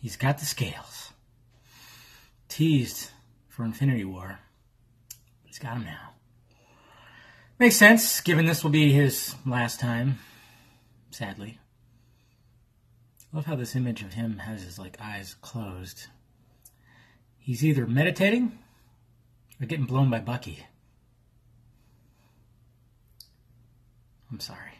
He's got the scales. Teased for Infinity War. He's got him now. Makes sense, given this will be his last time, sadly. Love how this image of him has his like eyes closed. He's either meditating or getting blown by Bucky. I'm sorry.